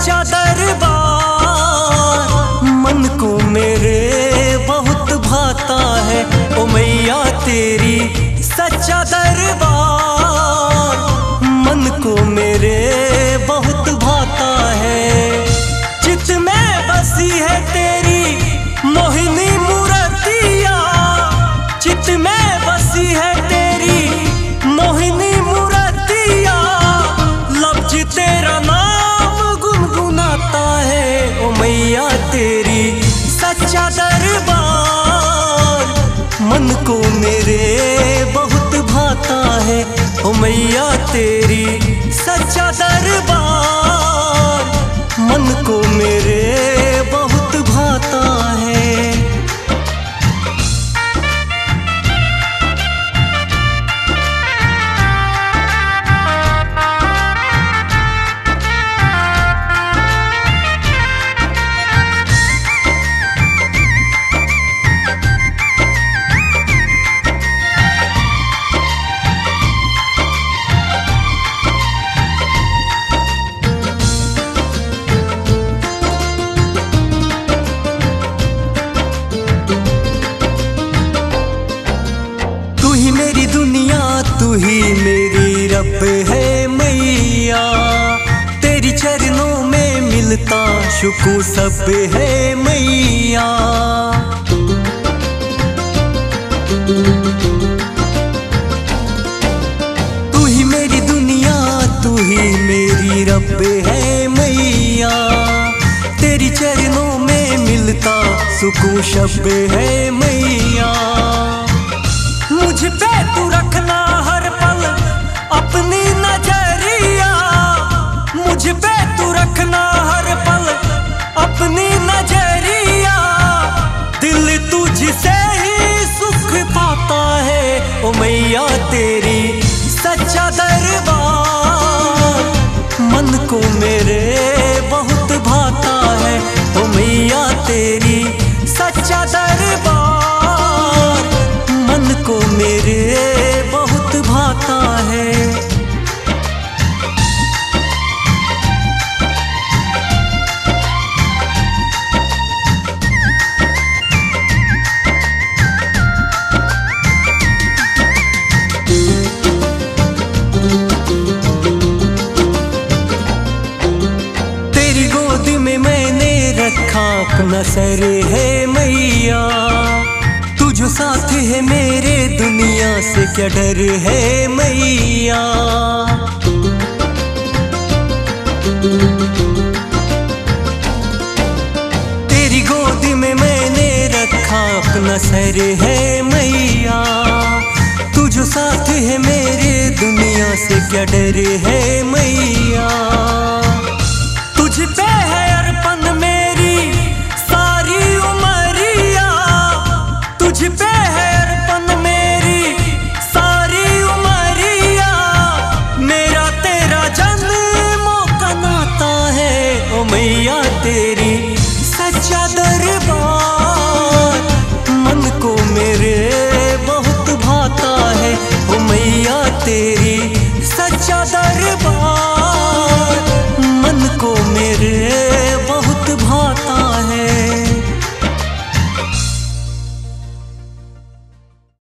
सच्चा तेरी सच्चा दरबार। मन को मेरे बहुत भाता है। ओ मैया, तेरी सच्चा दरबार। मन को मेरे तू ही मेरी रब है मैया। तेरी चरणों में मिलता शुकू सब है मैया। तू ही मेरी दुनिया, तू ही मेरी रब है मैया। तेरी चरणों में मिलता सुकून शब है मैया। तू रखना हर पल अपनी नज़रिया। दिल तुझसे ही सुख पाता है। ओ मैया तेरी सच्चा दरबार। मन को मेरे बहुत भाता है। ओ मैया तेरी रखा अपना सर है मैया। तू जो साथ है मेरे दुनिया से क्या डर है मैया? तेरी गोद में मैंने रखा अपना सर है मैया। तू जो साथ है मेरे दुनिया से क्या डर है मैया?